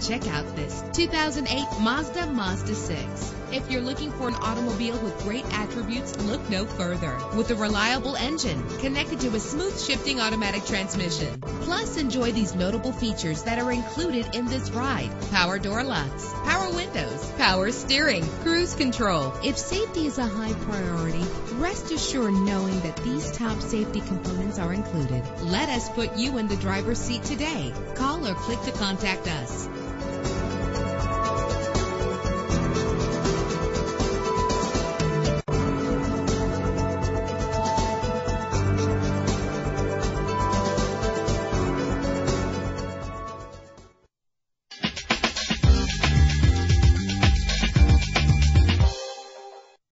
Check out this 2008 Mazda Mazda 6. If you're looking for an automobile with great attributes, look no further. With a reliable engine connected to a smooth shifting automatic transmission. Plus, enjoy these notable features that are included in this ride. Power door locks, power windows, power steering, cruise control. If safety is a high priority, rest assured knowing that these top safety components are included. Let us put you in the driver's seat today. Call or click to contact us.